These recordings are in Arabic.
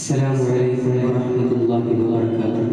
السلام عليكم ورحمة الله وبركاته.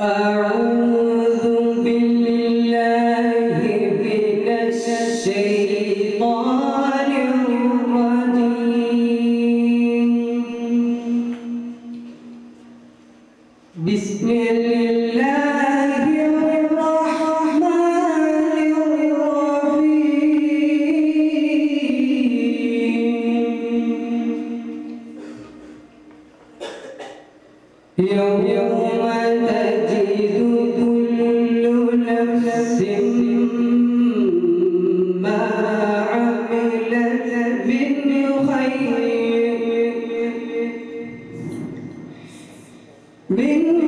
أعوذ يوم تجد كل نفس ما عملت من خير. من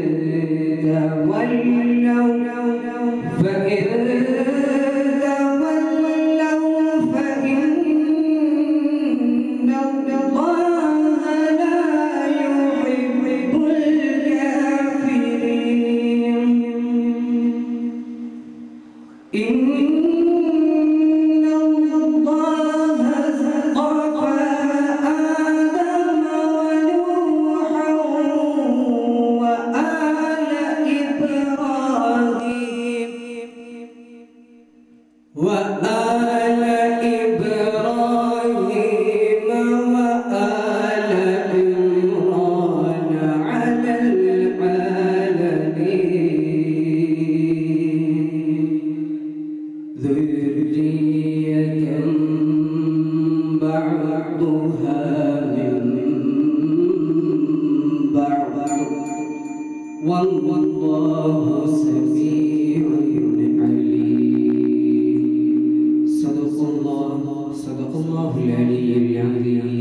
والله سميع عليم. صدق الله صدق الله العلي العظيم.